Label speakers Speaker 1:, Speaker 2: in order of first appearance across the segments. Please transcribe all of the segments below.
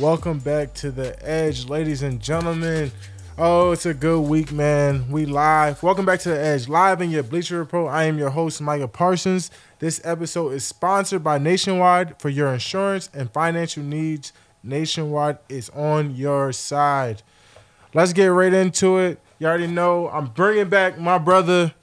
Speaker 1: Welcome back to the Edge, ladies and gentlemen. Oh, it's a good week, man. We live. Welcome back to the Edge, live in your Bleacher Report. I am your host, Micah Parsons. This episode is sponsored by Nationwide for your insurance and financial needs. Nationwide is on your side. Let's get right into it. You already know I'm bringing back my brother.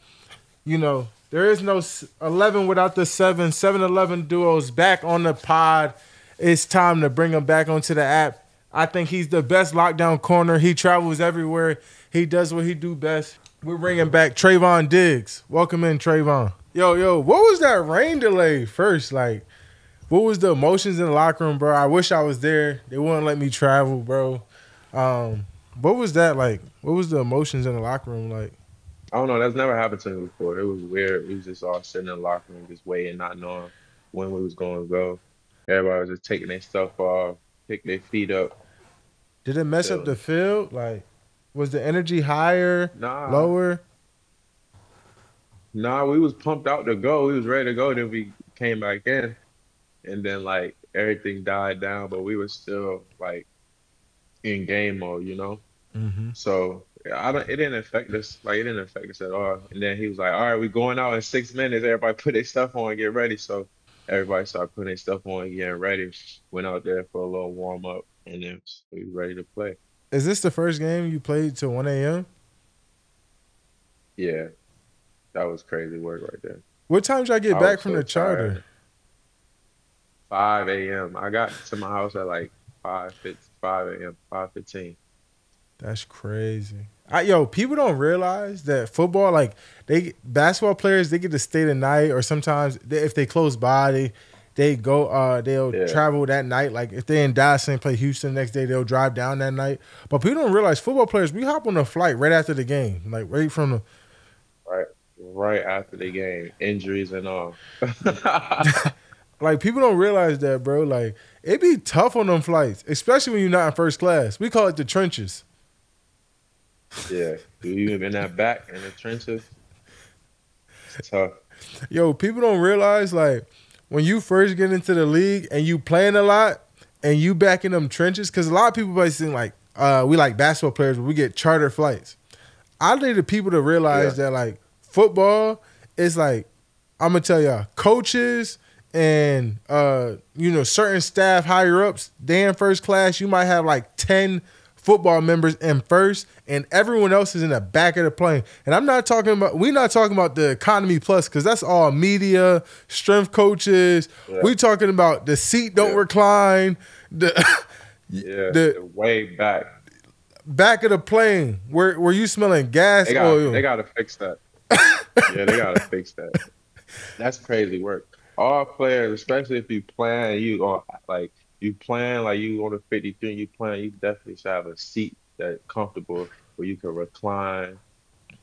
Speaker 1: You know, there is no 11 without the 7. 7 11 duos back on the pod. It's time to bring him back onto the app. I think he's the best lockdown corner. He travels everywhere. He does what he do best. We're bringing back Trevon Diggs. Welcome in, Trevon. Yo, yo, what was that rain delay first? Like, what was the emotions in the locker room, bro? I wish I was there. They wouldn't let me travel, bro. Um, what was that like? What was the emotions in the locker room like?
Speaker 2: I don't know. That's never happened to me before. It was weird. We was just all sitting in the locker room, just waiting, not knowing when we was going to go. Everybody was just taking their stuff off, pick their feet up.
Speaker 1: Did it mess up the field? Like, was the energy higher,
Speaker 2: Nah,
Speaker 1: lower?
Speaker 2: nah, we was pumped out to go. We was ready to go. Then we came back in, and then like everything died down, but we were still like in game mode, you know.
Speaker 1: Mm-hmm.
Speaker 2: So I don't. It didn't affect us. Like it didn't affect us at all. And then he was like, "All right, we going out in six minutes. Everybody put their stuff on and get ready." So everybody started putting their stuff on getting ready. Went out there for a little warm up, and then we was ready to play.
Speaker 1: Is this the first game you played till 1 a.m.?
Speaker 2: Yeah, that was crazy work right there.
Speaker 1: What time did y'all get
Speaker 2: I
Speaker 1: back from
Speaker 2: so
Speaker 1: the charter?
Speaker 2: tired. 5 a.m. I got to my house at like 5 5 a.m. 5:15.
Speaker 1: That's crazy. I, yo, people don't realize that football, like they basketball players, they get to stay the night, or sometimes they, if they close by, they they go, uh, they'll
Speaker 2: Yeah.
Speaker 1: travel that night. Like if they in Dallas and play Houston the next day, they'll drive down that night. But people don't realize football players, we hop on a flight right after the game, like right from the.
Speaker 2: Right, right after the game, injuries and all.
Speaker 1: Like people don't realize that, bro. Like it be tough on them flights, especially when you're not in first class. We call it the trenches.
Speaker 2: Yeah, you in that back in the trenches. It's tough.
Speaker 1: Yo, people don't realize like when you first get into the league and you playing a lot and you back in them trenches, because a lot of people might think like uh, we like basketball players, but we get charter flights. I need the people to realize that like football is like I'm gonna tell y'all, coaches and uh, you know certain staff higher ups, they in first class. You might have like ten football members in first, and everyone else is in the back of the plane. And I'm not talking about we're not talking about the economy plus because that's all media, strength coaches.
Speaker 2: Yeah.
Speaker 1: We talking about the seat don't
Speaker 2: Yeah.
Speaker 1: recline, the
Speaker 2: Yeah,
Speaker 1: The-
Speaker 2: way back.
Speaker 1: back of the plane where where you smelling gas
Speaker 2: They got
Speaker 1: oil.
Speaker 2: they got to fix that. yeah, they got to fix that. That's crazy work. All players, especially if you plan, you are like you plan like you on a 53, you plan, you definitely should have a seat that comfortable where you can recline,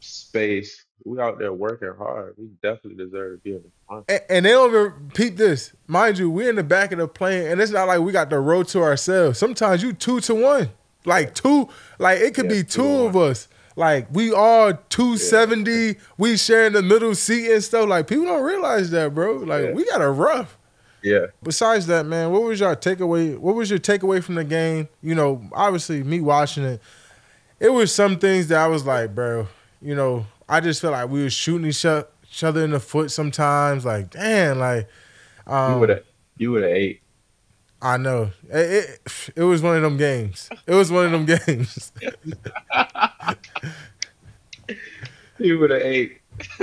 Speaker 2: space. We out there working hard. We definitely deserve to be in the front.
Speaker 1: and, and they don't even repeat this. Mind you, we're in the back of the plane, and it's not like we got the road to ourselves. Sometimes you two to one. Like two, like it could
Speaker 2: Yeah,
Speaker 1: be
Speaker 2: two
Speaker 1: two of us. Like we all 270, we sharing the middle seat and stuff. Like people don't realize that, bro. Like
Speaker 2: Yeah.
Speaker 1: we got a rough.
Speaker 2: Yeah.
Speaker 1: Besides that, man, what was your takeaway? What was your takeaway from the game? You know, obviously me watching it, it was some things that I was like, bro, you know, I just felt like we were shooting each other in the foot sometimes. Like, damn, like,
Speaker 2: You
Speaker 1: um,
Speaker 2: would have you would have ate.
Speaker 1: I know it, it. It was one of them games. It was one of them games.
Speaker 2: You would have ate.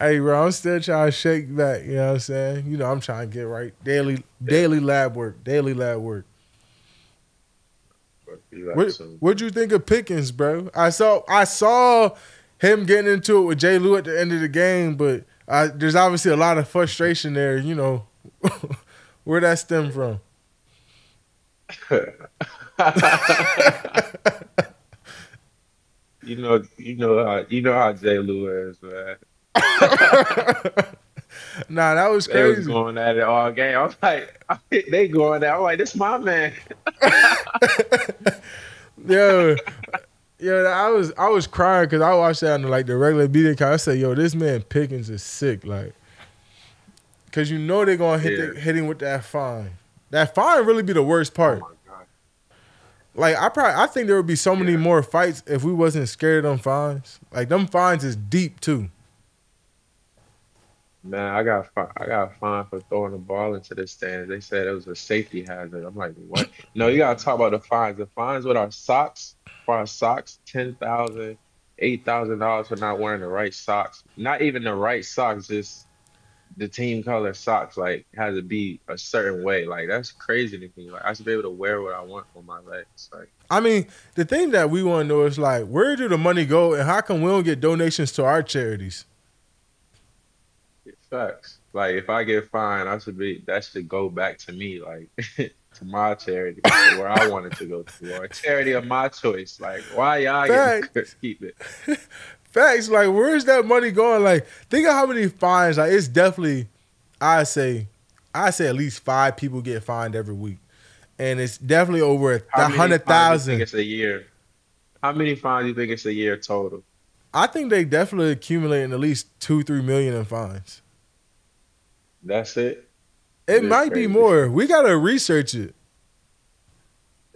Speaker 1: hey, bro, I'm still trying to shake back. You know what I'm saying? You know, I'm trying to get right. Daily, daily lab work. Daily lab work.
Speaker 2: But you have
Speaker 1: What What'd you think of Pickens, bro? I saw I saw him getting into it with Jay Lou at the end of the game, but uh, there's obviously a lot of frustration there. You know, where that stem from?
Speaker 2: you know, you know how you know how Jay Lou is, man.
Speaker 1: nah, that was crazy.
Speaker 2: They was going at it all game. I was like, they going at. it. I'm like, this my man.
Speaker 1: yo, yo, I was I was crying because I watched that on like the regular media. account. I said, yo, this man Pickens is sick, like, cause you know they're gonna hit
Speaker 2: Yeah.
Speaker 1: the, hit him with that fine. That fine really be the worst
Speaker 2: Oh
Speaker 1: part.
Speaker 2: god.
Speaker 1: Like I probably I think there would be so many
Speaker 2: Yeah.
Speaker 1: more fights if we wasn't scared of them fines. Like them fines is deep too.
Speaker 2: Man, I got I got fined for throwing the ball into the stands. They said it was a safety hazard. I'm like, what? No, you gotta talk about the fines. The fines with our socks, for our socks, ten thousand, eight thousand dollars for not wearing the right socks. Not even the right socks, just the team color socks. Like has to be a certain way. Like that's crazy to me. Like I should be able to wear what I want on my legs. Like
Speaker 1: I mean, the thing that we want to know is like, where do the money go, and how come we don't get donations to our charities?
Speaker 2: Facts. Like if I get fined, I should be that should go back to me, like to my charity where I wanted to go to, or a charity of my choice. Like why y'all get to keep it?
Speaker 1: Facts, like, where's that money going? Like, think of how many fines. Like, it's definitely, I say, I say at least five people get fined every week, and it's definitely over a hundred
Speaker 2: fines do you
Speaker 1: thousand.
Speaker 2: it's a year? How many fines do you think it's a year total?
Speaker 1: I think they definitely accumulating at least two, three million in fines.
Speaker 2: That's it.
Speaker 1: It might be more. We gotta research it.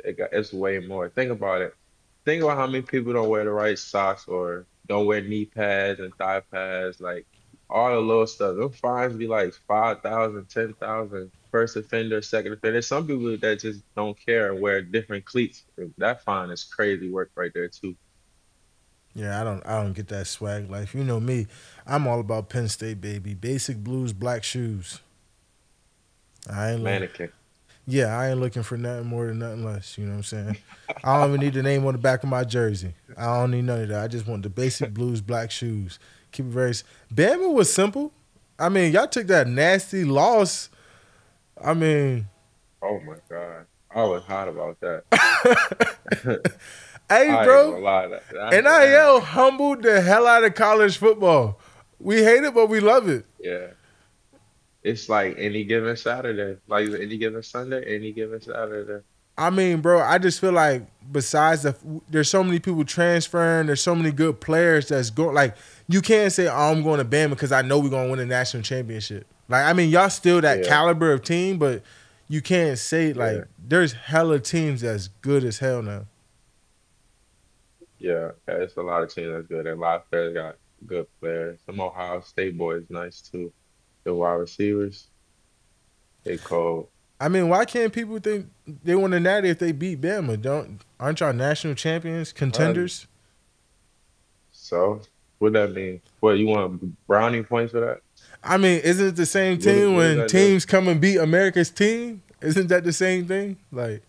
Speaker 2: It got, it's way more. Think about it. Think about how many people don't wear the right socks or don't wear knee pads and thigh pads, like all the little stuff. Them fines be like 5,000, 10,000, first offender, second offender. Some people that just don't care and wear different cleats. That fine is crazy work right there too.
Speaker 1: Yeah, I don't, I don't get that swag life. You know me, I'm all about Penn State, baby. Basic blues, black shoes. I ain't look,
Speaker 2: Mannequin.
Speaker 1: yeah, I ain't looking for nothing more than nothing less. You know what I'm saying? I don't even need the name on the back of my jersey. I don't need none of that. I just want the basic blues, black shoes. Keep it very. Bama was simple. I mean, y'all took that nasty loss. I mean,
Speaker 2: Oh my God. I was hot about that.
Speaker 1: hey,
Speaker 2: I
Speaker 1: bro.
Speaker 2: that-
Speaker 1: NIL humbled the hell out of college football. We hate it, but we love it.
Speaker 2: Yeah. It's like any given Saturday, like any given Sunday, any given Saturday.
Speaker 1: I mean, bro, I just feel like besides the, there's so many people transferring, there's so many good players that's going. Like, you can't say, "Oh, I'm going to Bama because I know we're gonna win a national championship." Like, I mean, y'all still that
Speaker 2: Yeah.
Speaker 1: caliber of team, but you can't say like
Speaker 2: Yeah.
Speaker 1: there's hella teams that's good as hell now.
Speaker 2: Yeah, yeah, it's a lot of teams that's good. And a lot of players got good players. Some Ohio State boys nice too. The wide receivers, they cold.
Speaker 1: I mean, why can't people think they win a natty if they beat Bama? Don't aren't y'all national champions, contenders?
Speaker 2: So what that mean? What you want brownie points for that?
Speaker 1: I mean, isn't it the same team
Speaker 2: what
Speaker 1: when
Speaker 2: that do?
Speaker 1: teams come and beat America's team? Isn't that the same thing? Like,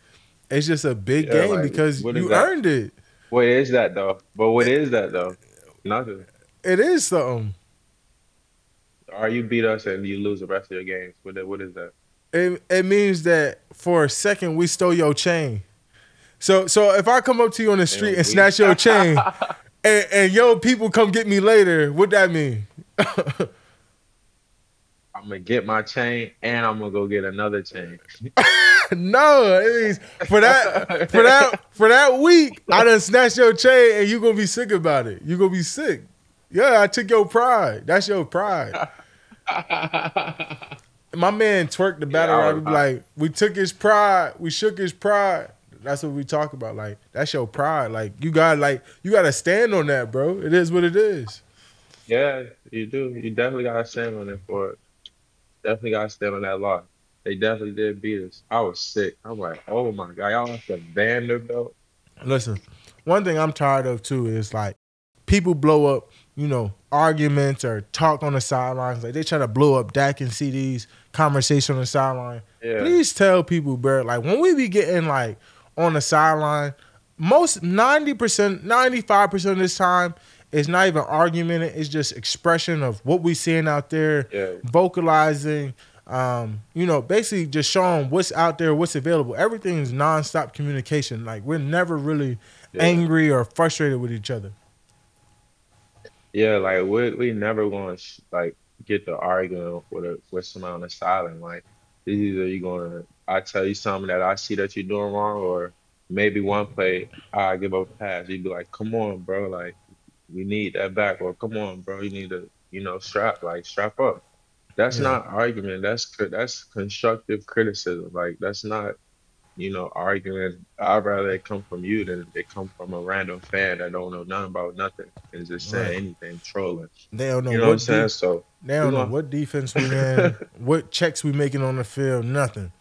Speaker 1: it's just a big
Speaker 2: Yeah,
Speaker 1: game
Speaker 2: like,
Speaker 1: because you
Speaker 2: that?
Speaker 1: earned it.
Speaker 2: What is that though? But what is that though? Nothing.
Speaker 1: It is something.
Speaker 2: Or you beat us and you lose the rest of your games. What what is that?
Speaker 1: It it means that for a second we stole your chain. So so if I come up to you on the street
Speaker 2: Yeah,
Speaker 1: and snatch your chain, and, and yo people come get me later, what that mean?
Speaker 2: I'm gonna get my chain and I'm gonna go get another chain.
Speaker 1: no, it means for that for that for that week, I done snatched your chain and you gonna be sick about it. You gonna be sick. Yeah, I took your pride. That's your pride. My man twerked the battle
Speaker 2: Yeah,
Speaker 1: rap. We like, we took his pride, we shook his pride. That's what we talk about. Like, that's your pride. Like, you got like you gotta stand on that, bro. It is what it is.
Speaker 2: Yeah, you do. You definitely gotta stand on it for it. Definitely gotta stand on that law. They definitely did beat us. I was sick. I'm like, oh my god, y'all lost to Vanderbilt.
Speaker 1: Listen, one thing I'm tired of too is like people blow up, you know, arguments or talk on the sidelines. Like they try to blow up Dak and CeeDee's conversation on the sideline.
Speaker 2: Yeah,
Speaker 1: Please tell people, bro, like when we be getting like on the sideline, most 90%, 95% of this time, it's not even argument, it's just expression of what we seeing out there,
Speaker 2: yeah,
Speaker 1: vocalizing, um, you know, basically just showing what's out there, what's available. Everything is nonstop communication. Like we're never really
Speaker 2: yeah.
Speaker 1: angry or frustrated with each other.
Speaker 2: Yeah, like we we never gonna like get to arguing with a, with someone on the sideline. Like it's either you gonna I tell you something that I see that you're doing wrong, or maybe one play I give up a pass. You'd be like, "Come on, bro! Like we need that back," or "Come on, bro! You need to you know strap like strap up." That's
Speaker 1: Yeah.
Speaker 2: not argument. That's that's constructive criticism. Like that's not, you know, arguing. I'd rather it come from you than it come from a random fan that don't know nothing about nothing and just saying
Speaker 1: Right.
Speaker 2: anything, trolling.
Speaker 1: They don't know
Speaker 2: You know what I'm saying?
Speaker 1: de-
Speaker 2: So
Speaker 1: they don't know
Speaker 2: gonna-
Speaker 1: what defense we in, what checks we making on the field, nothing.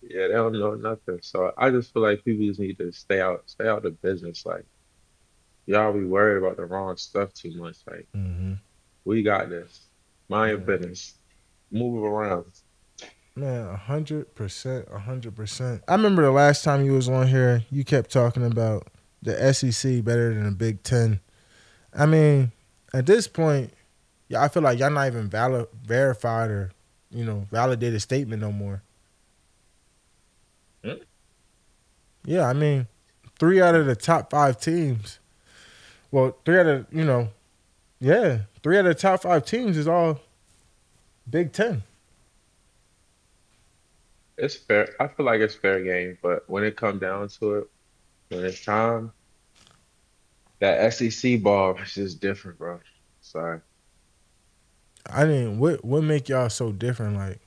Speaker 2: yeah, they don't know nothing. So I just feel like people just need to stay out, stay out of business. Like y'all be worried about the wrong stuff too much. Like
Speaker 1: hmm
Speaker 2: we got this. Mind your business. Move around.
Speaker 1: Man, a hundred percent, a hundred percent. I remember the last time you was on here, you kept talking about the SEC better than the Big Ten. I mean, at this point, yeah, I feel like y'all not even valid, verified or, you know, validated statement no more.
Speaker 2: Hmm?
Speaker 1: Yeah, I mean, three out of the top five teams. Well, three out of you know, yeah, three out of the top five teams is all Big Ten.
Speaker 2: It's fair. I feel like it's fair game, but when it come down to it, when it's time, that SEC ball is just different, bro. Sorry.
Speaker 1: I didn't. What what make y'all so different? Like,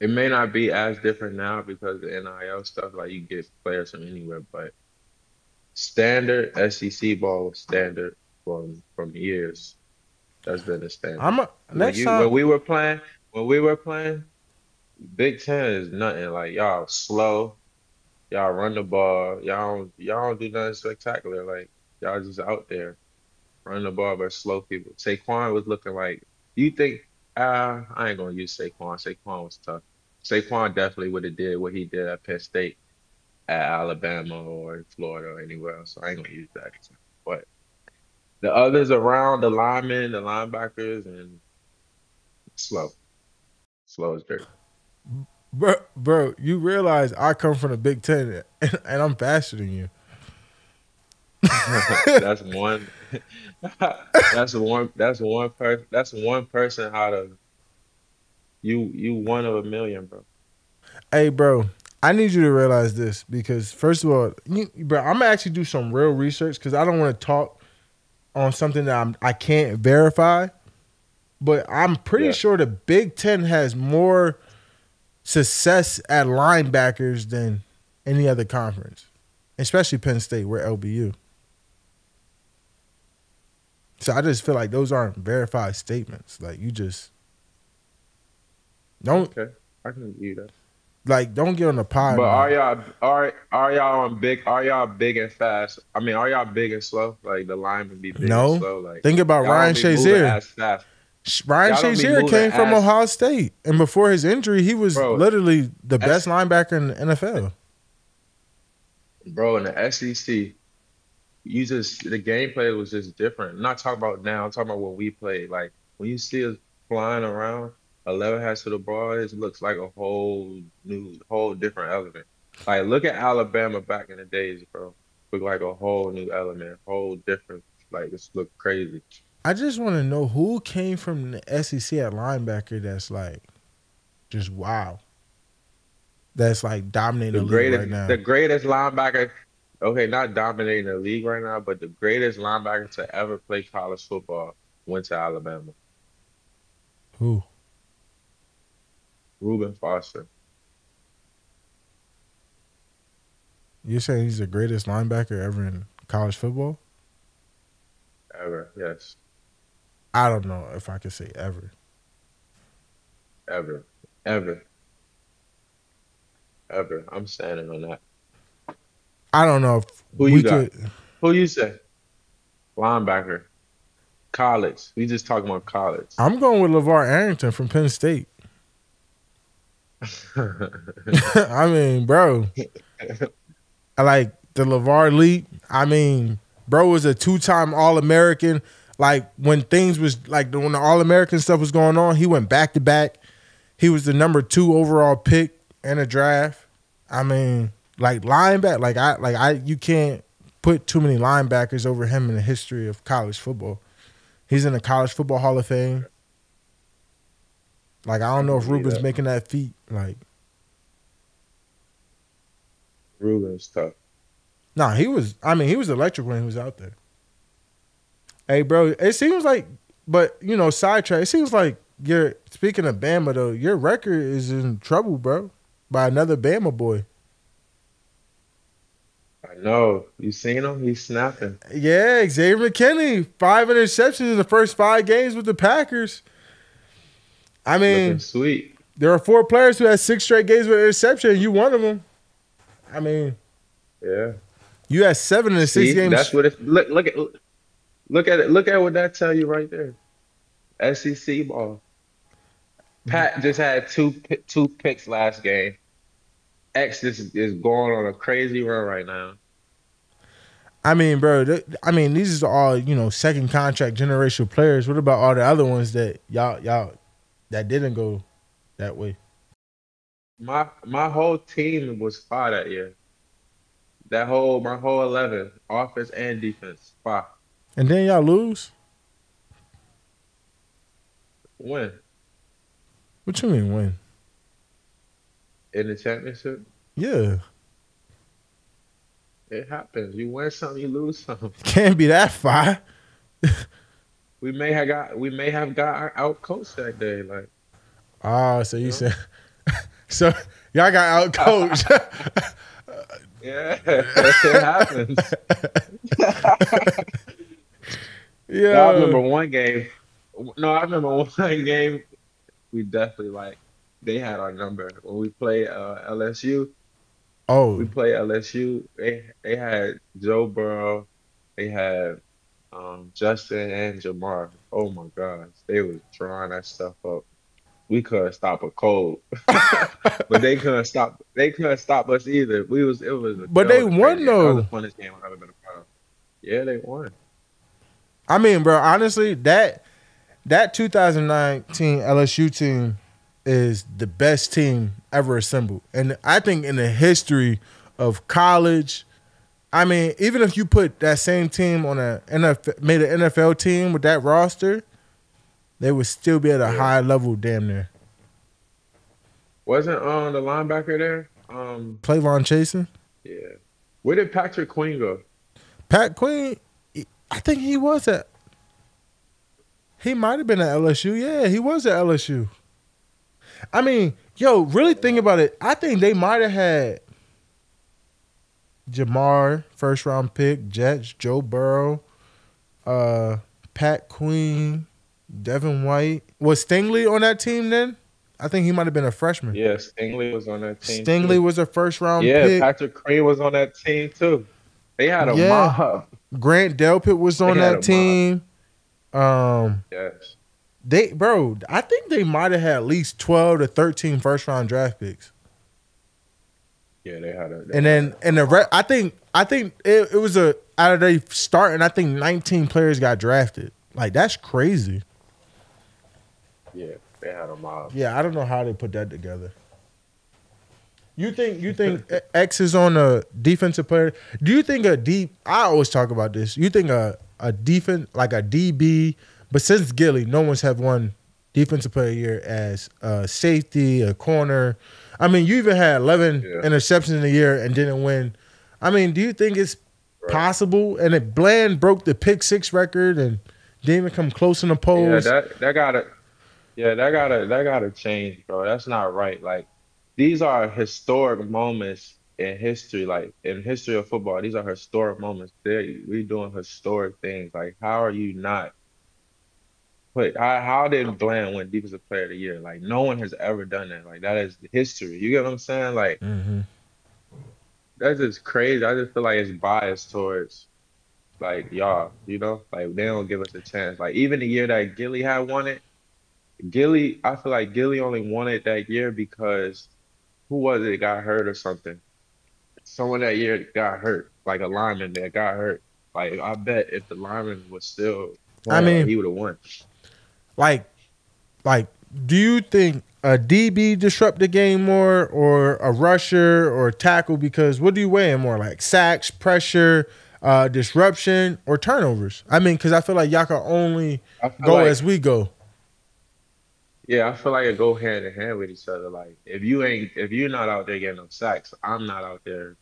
Speaker 2: It may not be as different now because the NIL stuff, like you get players from anywhere, but standard SEC ball was standard from from years. That's been the standard.
Speaker 1: I'm a,
Speaker 2: When
Speaker 1: next
Speaker 2: you-
Speaker 1: time.
Speaker 2: when we were playing, when we were playing, Big Ten is nothing. Like y'all slow, y'all run the ball, y'all don't, y'all don't do nothing spectacular. Like y'all just out there running the ball, but slow people. Saquon was looking like you think. Uh, I ain't gonna use Saquon. Saquon was tough. Saquon definitely would have did what he did at Penn State, at Alabama or Florida or anywhere else. So I ain't gonna use that. But the others around, the linemen, the linebackers, and slow, slow as dirt.
Speaker 1: bro, bro, you realize I come from the Big Ten and, and I'm faster than you.
Speaker 2: that's one. that's one. That's one person. That's one person out of you. You one of a million, bro.
Speaker 1: Hey, bro, I need you to realize this because first of all, you, bro, I'm gonna actually do some real research because I don't want to talk on something that I'm I can't verify. But I'm pretty
Speaker 2: Yeah.
Speaker 1: sure the Big Ten has more success at linebackers than any other conference, especially Penn State, we're LBU. So I just feel like those aren't verified statements. Like you just don't
Speaker 2: Okay, I can do that.
Speaker 1: Like don't get on the pod.
Speaker 2: But
Speaker 1: man.
Speaker 2: are y'all are are y'all on big? Are y'all big and fast? I mean, are y'all big and slow? Like the line would be big
Speaker 1: No.
Speaker 2: and slow. Like
Speaker 1: Think about Ryan Shazier.
Speaker 2: as fast.
Speaker 1: Sh- Ryan Shazier came from
Speaker 2: as-
Speaker 1: Ohio State, and before his injury, he was
Speaker 2: Bro,
Speaker 1: literally the best linebacker in the NFL.
Speaker 2: Bro, in the SEC, you just the gameplay was just different. I'm not talking about now. I'm talking about when we played. Like when you see us flying around, eleven has to the ball, it looks like a whole new, whole different element. Like look at Alabama back in the days, bro. Look like a whole new element, whole different. Like it's look crazy.
Speaker 1: I just want to know who came from the SEC at linebacker that's like just wow. That's like dominating the,
Speaker 2: The
Speaker 1: league
Speaker 2: greatest,
Speaker 1: right now.
Speaker 2: the greatest linebacker. Okay, not dominating the league right now, but the greatest linebacker to ever play college football went to Alabama.
Speaker 1: who?
Speaker 2: Reuben Foster.
Speaker 1: You're saying he's the greatest linebacker ever in college football?
Speaker 2: Ever, yes,
Speaker 1: I don't know if I could say ever.
Speaker 2: ever, ever, ever. I'm standing on that.
Speaker 1: I don't know if
Speaker 2: Who
Speaker 1: we
Speaker 2: you got?
Speaker 1: could.
Speaker 2: Who you say? Linebacker. College. We just talking about college.
Speaker 1: I'm going with LeVar Arrington from Penn State. I mean, bro. I like the LeVar leap. I mean, bro was a two time All American. Like when things was like when the All American stuff was going on, he went back to back. He was the number two overall pick in a draft. I mean, like linebacker, like I like I you can't put too many linebackers over him in the history of college football. He's in the college football hall of fame. Like I don't know if Reuben's
Speaker 2: that.
Speaker 1: making that feat. Like
Speaker 2: Reuben's tough.
Speaker 1: Nah, he was. I mean, he was electric when he was out there. Hey, bro, it seems like but you know, sidetrack. It seems like you're speaking of Bama though. Your record is in trouble, bro, by another Bama boy.
Speaker 2: I know. You seen him? He's snapping.
Speaker 1: Yeah, Xavier McKinney, five interceptions in the first five games with the Packers. I mean,
Speaker 2: Looking sweet.
Speaker 1: there are four players who had six straight games with interception. You one of them. I mean,
Speaker 2: Yeah.
Speaker 1: you had seven in the six games.
Speaker 2: that's what it look look at look at it. Look at what that tell you right there. SEC ball. Pat just had two two picks last game. X just is going on a crazy run right now.
Speaker 1: I mean, bro. th- I mean, these are all you know, second contract generational players. What about all the other ones that y'all y'all that didn't go that way?
Speaker 2: My my whole team was fire that year. That whole my whole eleven, offense and defense, fire.
Speaker 1: And then y'all lose.
Speaker 2: Win
Speaker 1: What you mean win?
Speaker 2: in the championship.
Speaker 1: Yeah,
Speaker 2: It happens. You win something, you lose some.
Speaker 1: can't be that far.
Speaker 2: We may have got we may have got out coached that day. Like
Speaker 1: Ah, so you
Speaker 2: Yeah.
Speaker 1: said so y'all got out coached.
Speaker 2: yeah, it happens.
Speaker 1: yeah.
Speaker 2: I remember one game. No, I remember one game. We definitely like they had our number when we played uh, LSU.
Speaker 1: Oh,
Speaker 2: We played LSU. They they had Joe Burrow. They had um, Justin and Ja'Marr. Oh my gosh, they was drawing that stuff up. We couldn't stop a cold, but they couldn't stop. They couldn't stop us either. We was it was.
Speaker 1: But they won,
Speaker 2: crazy.
Speaker 1: though.
Speaker 2: That was the funnest game I've ever been a part of. Yeah, they won.
Speaker 1: I mean, bro, honestly, that that 2019 LSU team is the best team ever assembled. And I think in the history of college, I mean, even if you put that same team on a NFL, made an NFL team with that roster, they would still be at a
Speaker 2: Yeah.
Speaker 1: high level damn near.
Speaker 2: Wasn't um the linebacker there? Um,
Speaker 1: K'Lavon Chaisson.
Speaker 2: yeah. Where did Patrick Queen go?
Speaker 1: Pat Queen, I think he was at. He might have been at LSU. Yeah, he was at LSU. I mean, yo, really think about it. I think they might have had Ja'Marr, first round pick, Jets, Joe Burrow, uh, Pat Queen, Devin White. Was Stingley on that team then? I think he might have been a freshman.
Speaker 2: Yeah, Stingley was on that team.
Speaker 1: Stingley
Speaker 2: too.
Speaker 1: was a first round pick.
Speaker 2: Yeah,
Speaker 1: pick.
Speaker 2: Patrick Queen was on that team too. They had a
Speaker 1: Yeah.
Speaker 2: mob.
Speaker 1: Grant Delpit was on
Speaker 2: They
Speaker 1: that
Speaker 2: mob.
Speaker 1: team. Um,
Speaker 2: Yes.
Speaker 1: They bro, I think they might have had at least twelve to 13 first round draft picks.
Speaker 2: Yeah, they had a.
Speaker 1: And then and the re- I think I think it, it was a out of they starting, I think 19 players got drafted. Like that's crazy.
Speaker 2: yeah, they had a mob.
Speaker 1: Yeah, I don't know how they put that together. You think you think X is on a defensive player? Do you think a deep? I always talk about this. You think a a defense like a DB, but since Gilly, no one's have won defensive player year as a safety, a corner. I mean, you even had 11
Speaker 2: Yeah.
Speaker 1: interceptions in a year and didn't win. I mean, do you think it's
Speaker 2: Right.
Speaker 1: possible? And it Bland broke the pick six record and didn't even come close in the
Speaker 2: Yeah,
Speaker 1: polls.
Speaker 2: that that gotta. Yeah, that gotta that gotta change, bro. That's not right. Like these are historic moments in history, like in history of football. These are historic moments. They're, we're doing historic things. Like how are you not? But how how did Bland win Defensive Player of the Year? Like no one has ever done that. Like that is history. You get what I'm saying? Like
Speaker 1: mm-hmm.
Speaker 2: that's just crazy. I just feel like it's biased towards like y'all, you know? Like they don't give us a chance. Like even the year that Gilly had won it, Gilly, I feel like Gilly only won it that year because who was it got hurt or something? Someone that year got hurt, like a lineman that got hurt. Like I bet if the lineman was still
Speaker 1: I mean-
Speaker 2: he would have won.
Speaker 1: Like like do you think a DB disrupt the game more or a rusher or a tackle because what do you weigh in more like sacks, pressure, uh disruption or turnovers? I mean cuz I feel like y'all can only go
Speaker 2: like-
Speaker 1: as we go.
Speaker 2: Yeah, I feel like it go hand in hand with each other. Like if you ain't if you're not out there getting them sacks, I'm not out there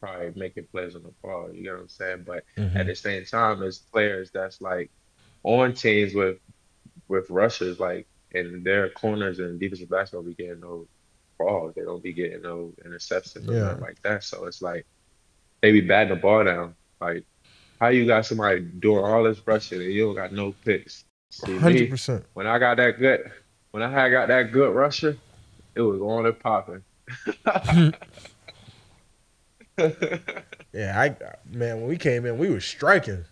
Speaker 2: probably making plays on the ball. You get what I'm saying? But
Speaker 1: Mm-hmm.
Speaker 2: at the same time, there's players that's like on teams with with rushers like and their corners and defensive backs don't be getting no balls. They don't be getting no interceptions or
Speaker 1: Yeah.
Speaker 2: nothing like that. So it's like they be batting the ball down. Like how you got somebody doing all this rushing and you don't got no picks.
Speaker 1: Hundred percent.
Speaker 2: when I got that good, when I had got that good rusher, it was on and popping.
Speaker 1: Yeah, I man, when we came in, we were striking.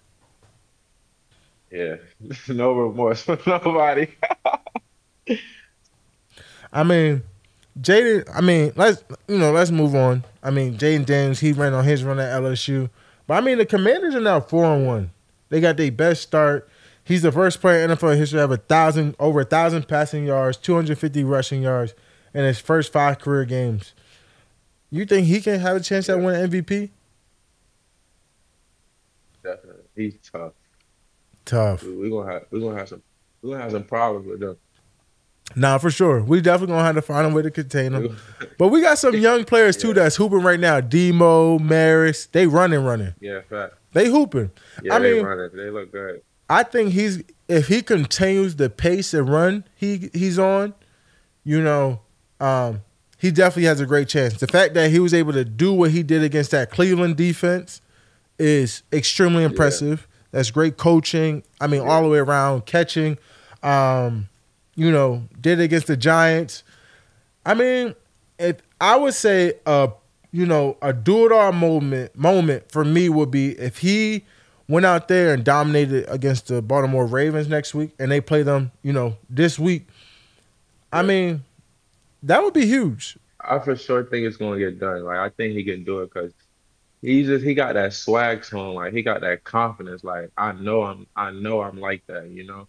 Speaker 2: Yeah, no remorse for nobody.
Speaker 1: I mean, Jayden. I mean, let's you know, let's move on. I mean, Jayden Daniels, he ran on his run at LSU, but I mean, the Commanders are now four and one. They got their best start. He's the first player in NFL history to have a thousand over a thousand passing yards, two hundred fifty rushing yards in his first five career games. You think he can have a chance at winning MVP?
Speaker 2: Definitely, he's tough.
Speaker 1: Tough.
Speaker 2: We, we gonna have we gonna have some we gonna have some problems with them.
Speaker 1: Nah, for sure. We definitely gonna have to find a way to contain them. But we got some young players too
Speaker 2: Yeah.
Speaker 1: that's hooping right now. Demo, Maris, they running, running.
Speaker 2: yeah, fact.
Speaker 1: They hooping.
Speaker 2: Yeah,
Speaker 1: I
Speaker 2: they
Speaker 1: mean-
Speaker 2: running. They look good.
Speaker 1: I think he's if he continues the pace and run he he's on, you know, um, he definitely has a great chance. The fact that he was able to do what he did against that Cleveland defense is extremely impressive. That's great coaching. I mean, all the way around catching. Um, you know, did it against the Giants. I mean, if I would say a you know a do it all moment moment for me would be if he went out there and dominated against the Baltimore Ravens next week and they play them you know this week. I mean, that would be huge.
Speaker 2: I for sure think it's gonna get done. Like I think he can do it because he just he got that swag to him. Like he got that confidence. Like I know I'm I know I'm like that, you know.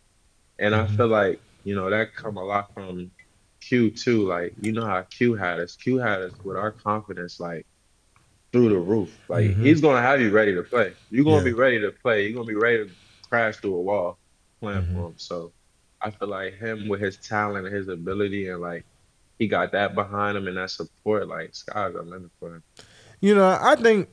Speaker 2: And I
Speaker 1: Mhm.
Speaker 2: feel like you know that come a lot from Q too. Like you know how Q had us. Q had us with our confidence like through the roof. Like
Speaker 1: Mhm.
Speaker 2: he's gonna have you ready to play. You're gonna
Speaker 1: Yeah.
Speaker 2: be ready to play. You're gonna be ready to crash through a wall playing
Speaker 1: Mhm.
Speaker 2: for him. So I feel like him with his talent and his ability and like he got that behind him and that support, like sky's the limit for him.
Speaker 1: You know, I think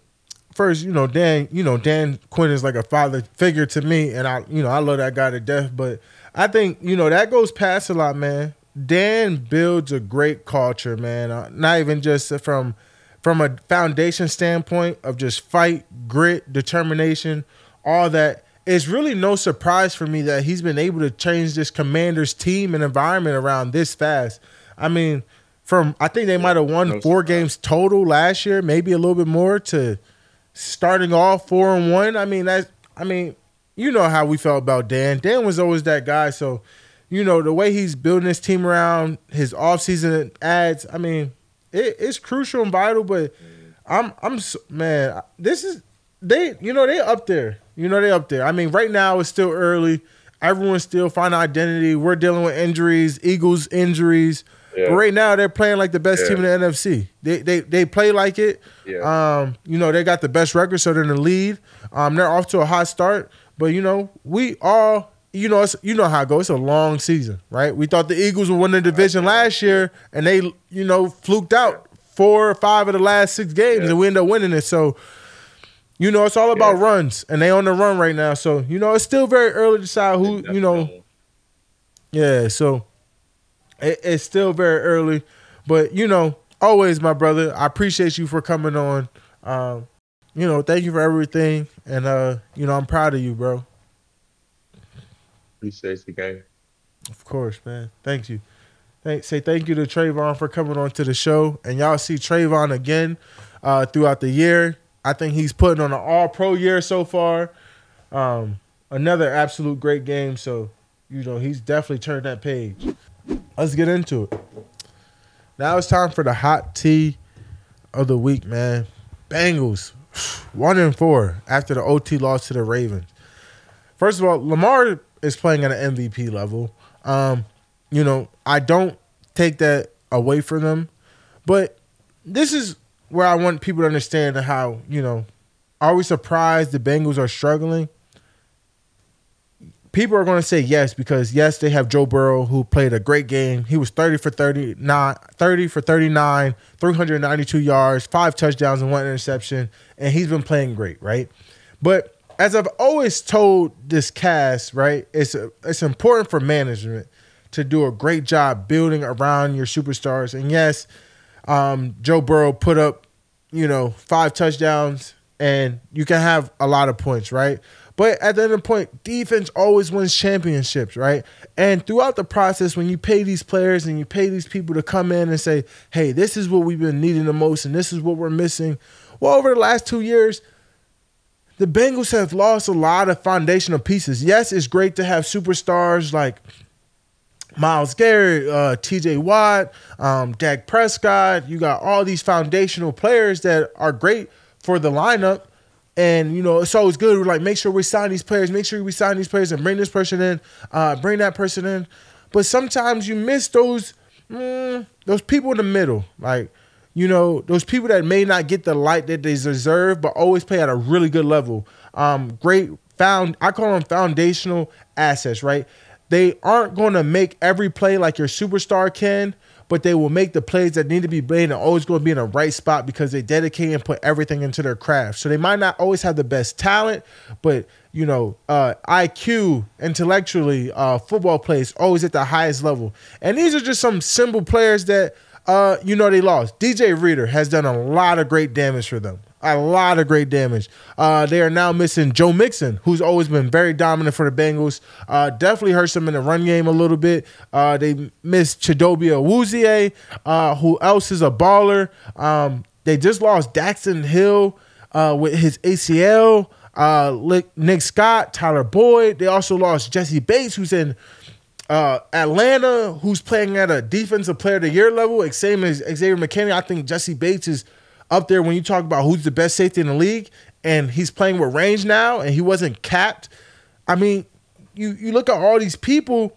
Speaker 1: first, you know, Dan, you know, Dan Quinn is like a father figure to me, and I, you know, I love that guy to death. But I think, you know, that goes past a lot, man. Dan builds a great culture, man. Uh, not even just from from a foundation standpoint of just fight, grit, determination, all that. It's really no surprise for me that he's been able to change this commander's team and environment around this fast. I mean, from I think they might have won four games total last year, maybe a little bit more to starting off four and one. I mean, that's I mean, you know how we felt about Dan. Dan was always that guy. So, you know, the way he's building his team around his offseason ads, I mean, it, it's crucial and vital, but I'm I'm man, this is they you know, they up there. You know, they up there. I mean, right now it's still early. Everyone's still finding identity. We're dealing with injuries, Eagles injuries.
Speaker 2: Yeah.
Speaker 1: But right now they're playing like the best
Speaker 2: Yeah.
Speaker 1: team in the NFC. They they they play like it.
Speaker 2: Yeah.
Speaker 1: Um, you know, they got the best record, so they're in the lead. Um, they're off to a hot start, but you know, we all, you know, it's, you know how it goes. It's a long season, right? We thought the Eagles would win the division last year, and they, you know, fluked out four or five of the last six games,
Speaker 2: Yeah.
Speaker 1: and we ended up winning it. So, you know, it's all about
Speaker 2: Yeah.
Speaker 1: runs, and they on the run right now. So, you know, it's still very early to decide who, you know, yeah, so it, it's still very early, but you know, always my brother. I appreciate you for coming on. Um, you know, thank you for everything, and uh, you know, I'm proud of you, bro.
Speaker 2: appreciate the game.
Speaker 1: Of course, man. Thank you. Thank, say thank you to Trevon for coming on to the show, and y'all see Trevon again uh, throughout the year. I think he's putting on an All Pro year so far. Um, another absolute great game. So, you know, he's definitely turned that page. Let's get into it. Now it's time for the hot tea of the week, man. Bengals, one and four after the OT loss to the Ravens. First of all, Lamar is playing at an MVP level. Um, you know, I don't take that away from them, but this is where I want people to understand how, you know, are we surprised the Bengals are struggling? People are going to say yes because yes, they have Joe Burrow who played a great game. He was 30 for 39, 30 for 39, 392 yards, five touchdowns and one interception, and he's been playing great, right? But as I've always told this cast, right? It's it's important for management to do a great job building around your superstars. And yes, um, Joe Burrow put up, you know, five touchdowns, and you can have a lot of points, right? But at the end of the point, defense always wins championships, right? And throughout the process, when you pay these players and you pay these people to come in and say, hey, this is what we've been needing the most and this is what we're missing. Well, over the last two years, the Bengals have lost a lot of foundational pieces. Yes, it's great to have superstars like Myles Garrett, uh, TJ Watt, um, Dak Prescott. You got all these foundational players that are great for the lineup. And, you know, it's always good. We're like, make sure we sign these players, make sure we sign these players and bring this person in, uh, bring that person in. But sometimes you miss those mm, those people in the middle. Like, you know, those people that may not get the light that they deserve, but always play at a really good level. Um, great found I call them foundational assets, right? They aren't going to make every play like your superstar can, but they will make the plays that need to be made and always going to be in the right spot because they dedicate and put everything into their craft. So they might not always have the best talent, but you know, uh, IQ, intellectually, uh, football plays always at the highest level. And these are just some simple players that uh, you know they lost. DJ Reader has done a lot of great damage for them a lot of great damage. Uh, they are now missing Joe Mixon, who's always been very dominant for the Bengals. Uh, definitely hurts them in the run game a little bit. Uh, they missed Chidobe Awuzie, uh, who else is a baller. Um, they just lost Daxton Hill uh, with his ACL. Uh, Nick Scott, Tyler Boyd. They also lost Jessie Bates, who's in uh, Atlanta, who's playing at a defensive player of the year level, same as Xavier McKinney. I think Jessie Bates is up there when you talk about who's the best safety in the league, and he's playing with range now, and he wasn't capped. I mean, you you look at all these people,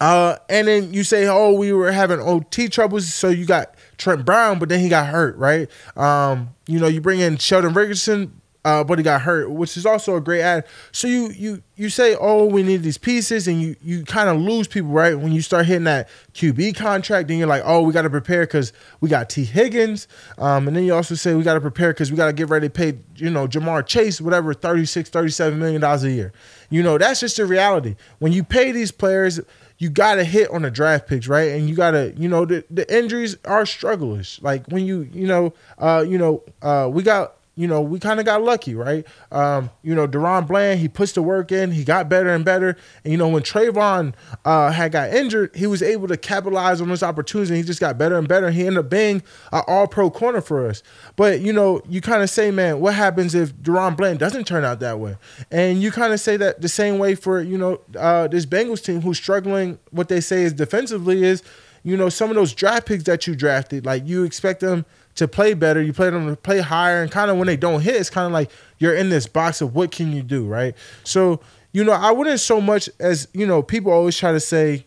Speaker 1: uh, and then you say, oh, we were having OT troubles, so you got Trent Brown, but then he got hurt, right? Um, you know, you bring in Sheldon Richardson, uh, but he got hurt, which is also a great ad. So you you you say, oh, we need these pieces, and you you kind of lose people, right? When you start hitting that QB contract, then you're like, oh, we got to prepare because we got Tee Higgins, um, and then you also say we got to prepare because we got to get ready to pay, you know, Ja'Marr Chase, whatever, 36, 37 million dollars a year. You know, that's just the reality. When you pay these players, you got to hit on the draft picks, right? And you got to, you know, the, the injuries are strugglers. Like when you, you know, uh, you know, uh, we got you know, we kind of got lucky, right? Um, you know, DaRon Bland, he puts the work in, he got better and better. And, you know, when Trevon uh, had got injured, he was able to capitalize on those opportunities and he just got better and better. He ended up being an all pro corner for us. But, you know, you kind of say, man, what happens if DaRon Bland doesn't turn out that way? And you kind of say that the same way for, you know, uh, this Bengals team who's struggling, what they say is defensively is, you know, some of those draft picks that you drafted, like you expect them – to play better. You play them to play higher, and kind of when they don't hit, it's kind of like you're in this box of what can you do, right? So you know, I wouldn't so much as you know, people always try to say,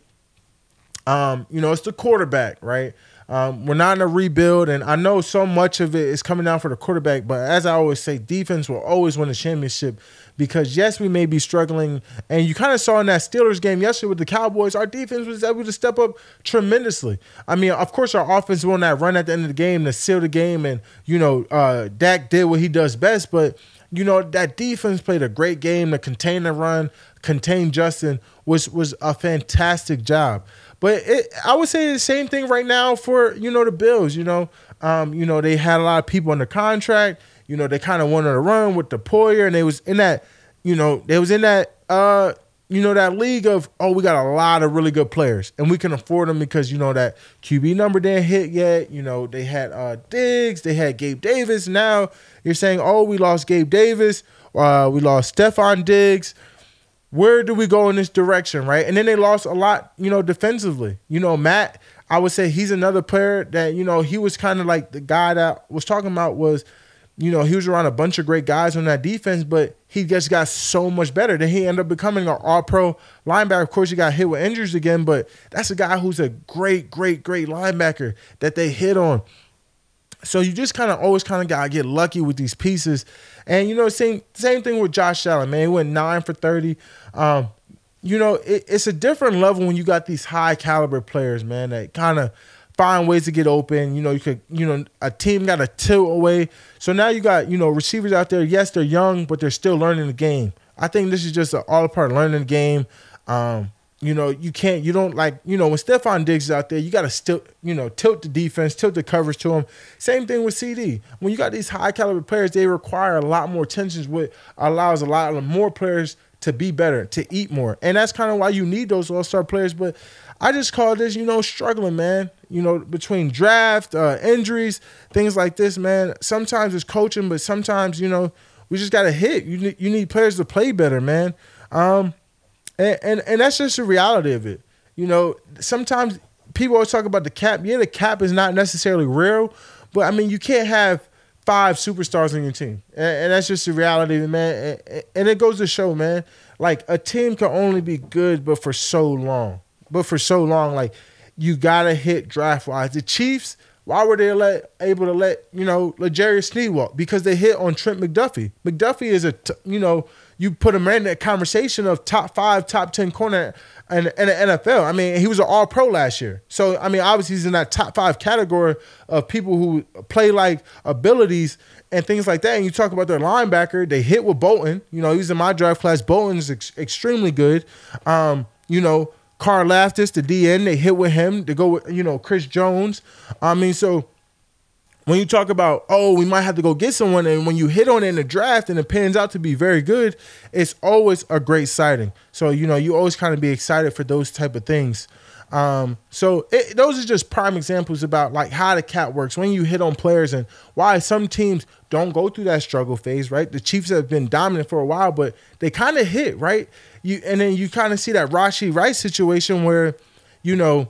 Speaker 1: um, you know, it's the quarterback, right? Um, we're not in a rebuild, and I know so much of it is coming down for the quarterback. But as I always say, defense will always win a championship because yes, we may be struggling, and you kind of saw in that Steelers game yesterday with the Cowboys, our defense was able to step up tremendously. I mean, of course, our offense won that run at the end of the game to seal the game, and you know, uh, Dak did what he does best, but you know that defense played a great game to contain the run, contain Justin which was a fantastic job. But it, I would say the same thing right now for you know the Bills. You know, um, you know they had a lot of people under contract you know, they kind of wanted to run with the Poyer, and they was in that, you know, they was in that, uh, you know, that league of oh, we got a lot of really good players, and we can afford them because you know that QB number didn't hit yet. You know, they had uh Diggs, they had Gabe Davis. Now you're saying, oh, we lost Gabe Davis, uh, we lost Stefon Diggs. Where do we go in this direction, right? And then they lost a lot, you know, defensively. You know, Matt, I would say he's another player that you know he was kind of like the guy that was talking about was you know, he was around a bunch of great guys on that defense, but he just got so much better. Then he ended up becoming an all pro linebacker. Of course, he got hit with injuries again, but that's a guy who's a great, great, great linebacker that they hit on. So you just kind of always kind of gotta get lucky with these pieces. And you know, same same thing with Josh Allen, man. He went nine for 30. Um, you know, it, it's a different level when you got these high caliber players, man, that kind of find ways to get open. You know, you could, you know, a team got to tilt away. So now you got, you know, receivers out there. Yes, they're young, but they're still learning the game. I think this is just all part learning the game. Um, you know, you can't, you don't like, you know, when Stefon Diggs is out there, you got to still, you know, tilt the defense, tilt the coverage to him. Same thing with CeeDee. When you got these high caliber players, they require a lot more tensions, which allows a lot more players to be better, to eat more. And that's kind of why you need those all star players. But I just call this, you know, struggling, man. You know, between draft, uh, injuries, things like this, man. Sometimes it's coaching, but sometimes, you know, we just got to hit. You need, you need players to play better, man. Um, and, and and that's just the reality of it. You know, sometimes people always talk about the cap. Yeah, the cap is not necessarily real, but I mean, you can't have five superstars on your team, and, and that's just the reality, man. And, and it goes to show, man, like a team can only be good, but for so long, but for so long, like you gotta hit draft wise. The Chiefs, why were they let, able to let you know L'Jarius Sneed walk? Because they hit on Trent McDuffie. McDuffie is a you know you put him in that conversation of top five, top ten corner in, in the NFL. I mean, he was an All Pro last year, so I mean, obviously he's in that top five category of people who play like abilities and things like that. And you talk about their linebacker, they hit with Bolton. You know, he's in my draft class. Bolton's ex- extremely good. Um, you know, Karlaftis, the DN, they hit with him to go with you know Chris Jones. I mean, so when you talk about, oh, we might have to go get someone, and when you hit on it in the draft and it pans out to be very good, it's always a great sighting. So you know, you always kind of be excited for those type of things. Um, so it, those are just prime examples about like how the cap works when you hit on players and why some teams don't go through that struggle phase, right? The Chiefs have been dominant for a while, but they kind of hit, right? You and then you kind of see that Rashee Rice situation where, you know,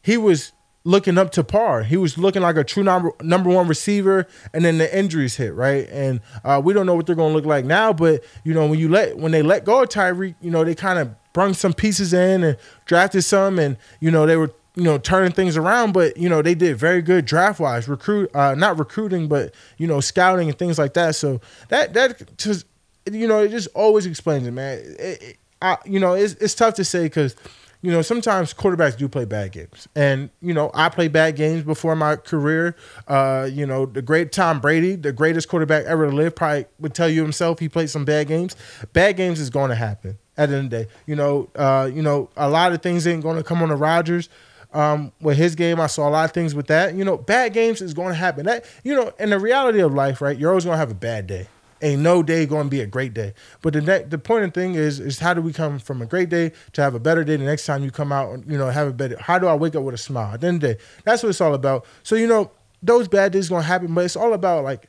Speaker 1: he was looking up to par. He was looking like a true number number one receiver, and then the injuries hit right, and uh, we don't know what they're going to look like now. But you know, when you let when they let go of Tyreek, you know they kind of brung some pieces in and drafted some, and you know they were you know turning things around. But you know they did very good draft wise, recruit uh, not recruiting, but you know scouting and things like that. So that that just you know it just always explains it, man. It, it, I, you know it's it's tough to say because you know, sometimes quarterbacks do play bad games. And, you know, I played bad games before my career. Uh, you know, the great Tom Brady, the greatest quarterback ever to live, probably would tell you himself he played some bad games. Bad games is going to happen at the end of the day. You know, uh, you know, a lot of things ain't going to come on to Rodgers. Um, with his game, I saw a lot of things with that. You know, bad games is going to happen. That you know, in the reality of life, right? You're always going to have a bad day ain't no day going to be a great day. But the ne- the point of thing is is how do we come from a great day to have a better day the next time you come out you know have a better how do I wake up with a smile at the end of the day that's what it's all about. So you know those bad days going to happen, but it's all about like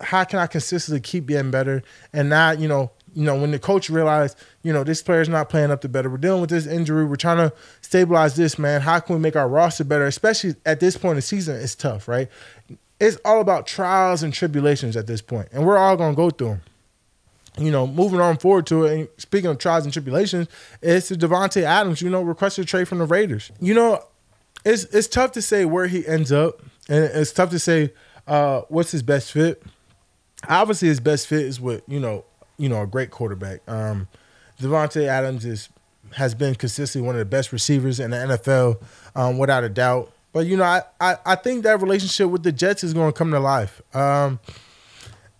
Speaker 1: how can I consistently keep getting better and not you know you know when the coach realized you know this player's not playing up to better we're dealing with this injury we're trying to stabilize this man how can we make our roster better especially at this point in the season it's tough right it's all about trials and tribulations at this point, and we're all gonna go through them. You know, moving on forward to it. And speaking of trials and tribulations, it's the Davante Adams. You know, requested a trade from the Raiders. You know, it's it's tough to say where he ends up, and it's tough to say uh, what's his best fit. Obviously, his best fit is with you know, you know, a great quarterback. Um, Davante Adams is has been consistently one of the best receivers in the NFL, um, without a doubt. But you know, I, I, I think that relationship with the Jets is going to come to life. Um,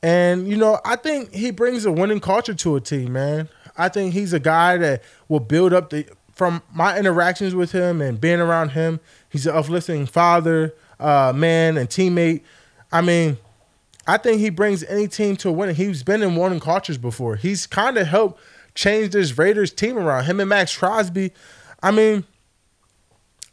Speaker 1: and you know, I think he brings a winning culture to a team, man. I think he's a guy that will build up the. From my interactions with him and being around him, he's an uplifting father, uh, man, and teammate. I mean, I think he brings any team to a win. He's been in winning cultures before. He's kind of helped change this Raiders team around. Him and Maxx Crosby. I mean,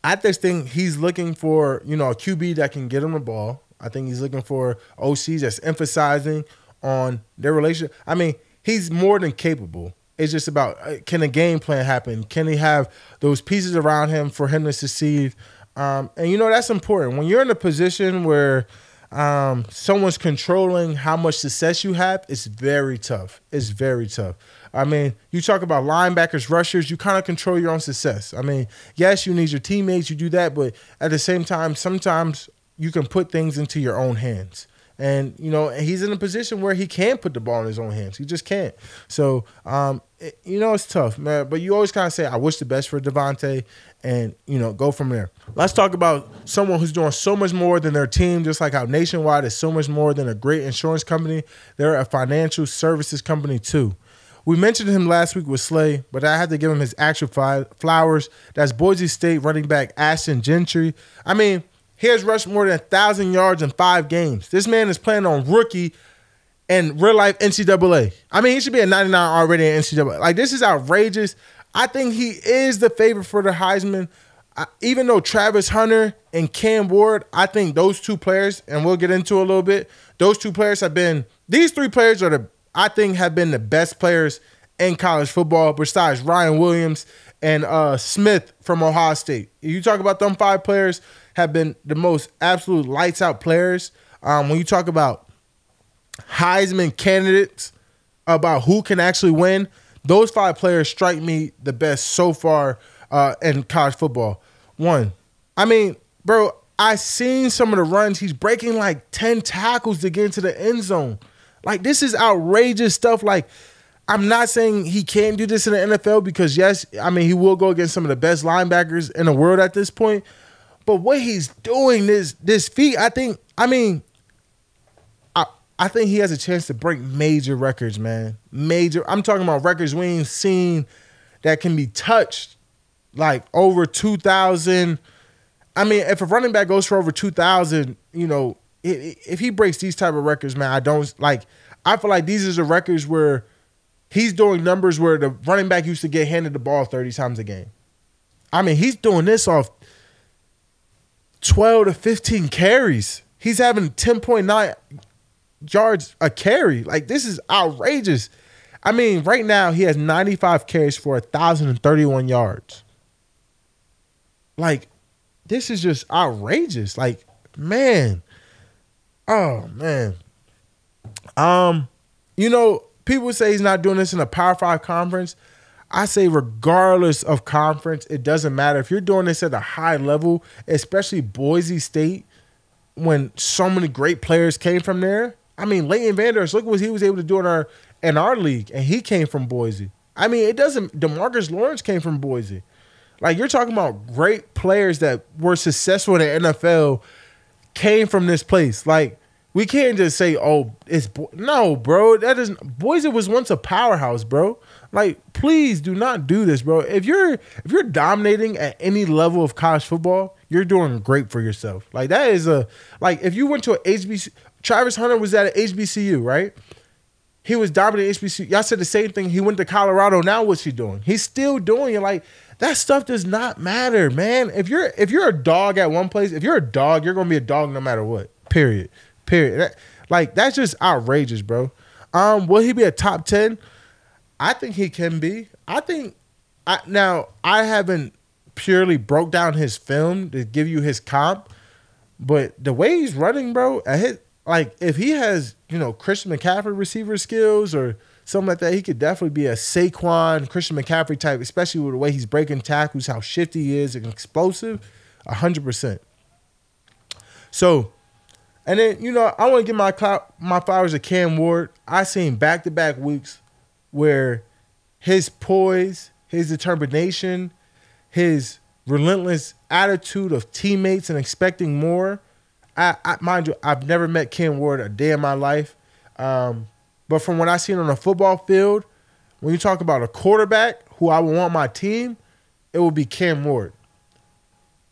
Speaker 1: I just think he's looking for, you know, a QB that can get him the ball. I think he's looking for OCs that's emphasizing on their relationship. I mean, he's more than capable. It's just about uh, can a game plan happen? Can he have those pieces around him for him to succeed? Um, and you know that's important when you're in a position where um, someone's controlling how much success you have. It's very tough. It's very tough. I mean, you talk about linebackers, rushers, you kind of control your own success. I mean, yes, you need your teammates, you do that, but at the same time, sometimes you can put things into your own hands. And you know, he's in a position where he can put the ball in his own hands. He just can't. So, um, it, you know, it's tough, man. But you always kind of say, "I wish the best for Davante," and you know, go from there. Let's talk about someone who's doing so much more than their team. Just like how Nationwide is so much more than a great insurance company, they're a financial services company too. We mentioned him last week with Slay, but I had to give him his actual flowers. That's Boise State running back Ashton Jeanty. I mean, he has rushed more than a thousand yards in five games. This man is playing on rookie and real life NCAA. I mean, he should be a 99 already in NCAA. Like this is outrageous. I think he is the favorite for the Heisman. I, even though Travis Hunter and Cam Ward, I think those two players, and we'll get into a little bit. Those two players have been. These three players are the I think have been the best players in college football besides Ryan Williams and uh, Smith from Ohio State. You talk about them five players have been the most absolute lights out players. Um, when you talk about Heisman candidates about who can actually win, those five players strike me the best so far uh, in college football. One, I mean, bro, I seen some of the runs. He's breaking like 10 tackles to get into the end zone. Like this is outrageous stuff. Like I'm not saying he can't do this in the NFL because yes, I mean he will go against some of the best linebackers in the world at this point. But what he's doing this this feat, I think. I mean, I I think he has a chance to break major records, man. Major. I'm talking about records we ain't seen that can be touched, like over two thousand. I mean, if a running back goes for over two thousand, you know, if he breaks these type of records, man, I don't like. I feel like these are the records where he's doing numbers where the running back used to get handed the ball thirty times a game. I mean, he's doing this off twelve to fifteen carries. He's having ten point nine yards a carry. Like this is outrageous. I mean, right now he has ninety five carries for thousand and thirty one yards. Like, this is just outrageous. Like, man Oh man. Um, you know, people say he's not doing this in a Power Five conference. I say, regardless of conference, it doesn't matter. If you're doing this at a high level, especially Boise State, when so many great players came from there. I mean, Leighton Vander Esch, look what he was able to do in our in our league, and he came from Boise. I mean, it doesn't. DeMarcus Lawrence came from Boise. Like you're talking about great players that were successful in the NFL came from this place. Like we can't just say, "Oh, it's Bo-. no, bro." That isn't Boise was once a powerhouse, bro. Like, please do not do this, bro. If you're if you're dominating at any level of college football, you're doing great for yourself. Like that is a like if you went to a HBC. Travis Hunter was at a HBCU, right? He was dominating HBCU. Y'all said the same thing. He went to Colorado. Now what's he doing? He's still doing it. Like that stuff does not matter, man. If you're if you're a dog at one place, if you're a dog, you're gonna be a dog no matter what. Period. Period. That, like that's just outrageous, bro. Um, will he be a top ten? I think he can be. I think. I, now I haven't purely broke down his film to give you his comp, but the way he's running, bro, his, like if he has you know Christian McCaffrey receiver skills or something like that, he could definitely be a Saquon, Christian McCaffrey type, especially with the way he's breaking tackles, how shifty he is and explosive, hundred percent. So, and then you know I want to give my my flowers to Cam Ward. I seen back to back weeks where his poise, his determination, his relentless attitude of teammates and expecting more. I, I mind you, I've never met Cam Ward a day in my life. Um, but from what I've seen on a football field, when you talk about a quarterback who I would want my team, it would be Cam Ward.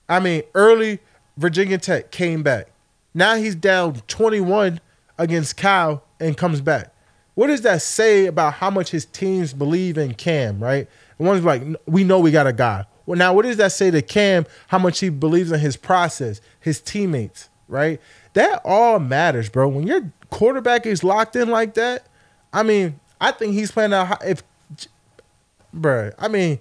Speaker 1: I mean, early Virginia Tech came back. Now he's down 21 against Cal and comes back. What does that say about how much his teams believe in Cam, right? One's like, we know we got a guy. Well, now what does that say to Cam, how much he believes in his process, his teammates, right? That all matters, bro. When your quarterback is locked in like that, I mean, I think he's playing out. If, bro, I mean,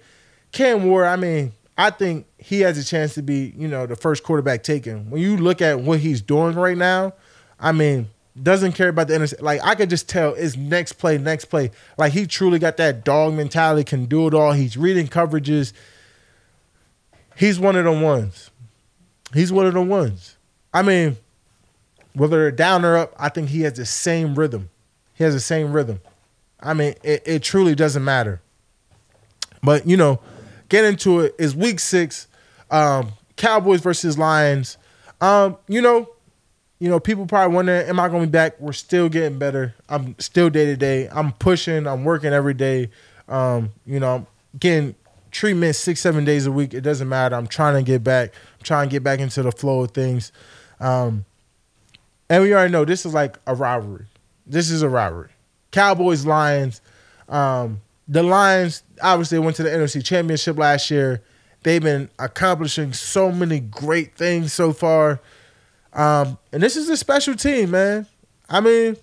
Speaker 1: Cam Ward. I mean, I think he has a chance to be, you know, the first quarterback taken. When you look at what he's doing right now, I mean, doesn't care about the intercept. Like I could just tell it's next play, next play. Like he truly got that dog mentality, can do it all. He's reading coverages. He's one of the ones. He's one of the ones. I mean, whether down or up, I think he has the same rhythm. He has the same rhythm. I mean, it, it truly doesn't matter. But you know, get into it. Is week six, um, Cowboys versus Lions. Um, you know, you know, people probably wondering, am I going to be back? We're still getting better. I'm still day to day. I'm pushing. I'm working every day. Um, you know, I'm getting treatment six, seven days a week. It doesn't matter. I'm trying to get back. I'm trying to get back into the flow of things. Um, and we already know this is like a rivalry. This is a rivalry. Cowboys, Lions. Um, the Lions obviously went to the NFC Championship last year. They've been accomplishing so many great things so far. Um, and this is a special team, man. I mean,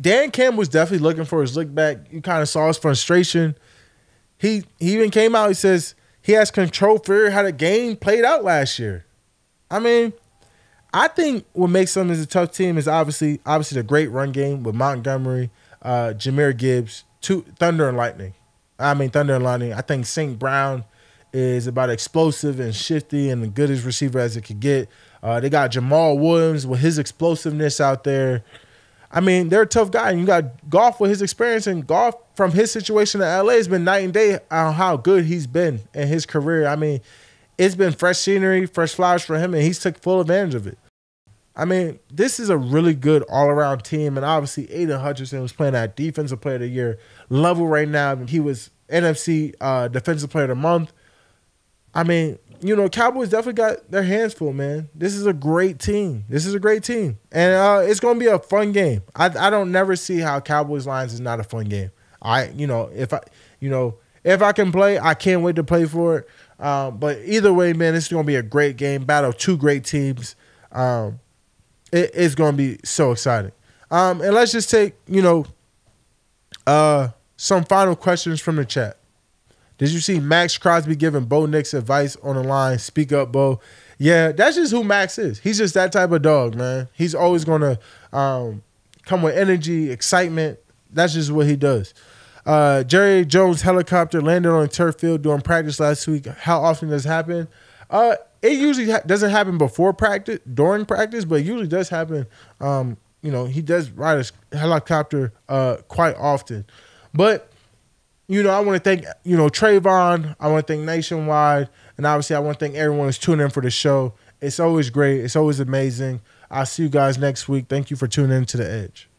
Speaker 1: Dan Campbell was definitely looking for his look back. You kind of saw his frustration. He he even came out. He says he has control for how the game played out last year. I mean, I think what makes them as a tough team is obviously obviously the great run game with Montgomery, uh, Jahmyr Gibbs, two Thunder and Lightning. I mean Thunder and Lightning. I think St. Brown is about explosive and shifty and the goodest receiver as it could get. Uh, they got Jamal Williams with his explosiveness out there. I mean, they're a tough guy. And you got Goff with his experience and Goff from his situation in LA has been night and day on how good he's been in his career. I mean, it's been fresh scenery, fresh flowers for him, and he's took full advantage of it. I mean, this is a really good all around team. And obviously, Aidan Hutchinson was playing at Defensive Player of the Year level right now. He was NFC uh, Defensive Player of the Month. I mean, you know, Cowboys definitely got their hands full, man. This is a great team. This is a great team, and uh, it's going to be a fun game. I I don't never see how Cowboys Lions is not a fun game. I you know if I you know if I can play, I can't wait to play for it. Um, but either way, man, it's going to be a great game. Battle two great teams. Um, it, it's going to be so exciting. Um, and let's just take you know uh, some final questions from the chat. Did you see Maxx Crosby giving Bo Nix advice on the line? Speak up, Bo. Yeah, that's just who Max is. He's just that type of dog, man. He's always gonna um, come with energy, excitement. That's just what he does. Uh, Jerry Jones helicopter landed on a turf field during practice last week. How often does happen? Uh, it usually ha- doesn't happen before practice, during practice, but it usually does happen. Um, you know, he does ride a helicopter uh, quite often. But you know, I want to thank, you know, Trevon. I want to thank Nationwide. And obviously, I want to thank everyone who's tuning in for the show. It's always great. It's always amazing. I'll see you guys next week. Thank you for tuning in to The Edge.